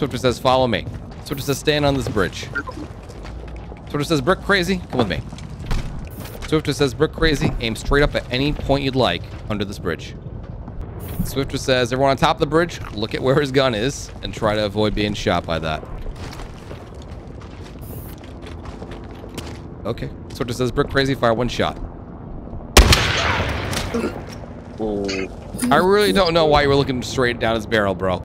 Swiftor says, follow me. Swiftor says, stand on this bridge. Swiftor says, brick crazy, come with me. Swiftor says, brick crazy, aim straight up at any point you'd like under this bridge. Swiftor says, everyone on top of the bridge, look at where his gun is and try to avoid being shot by that. Okay. Swiftor says, brick crazy, fire one shot. I really don't know why you were looking straight down his barrel, bro.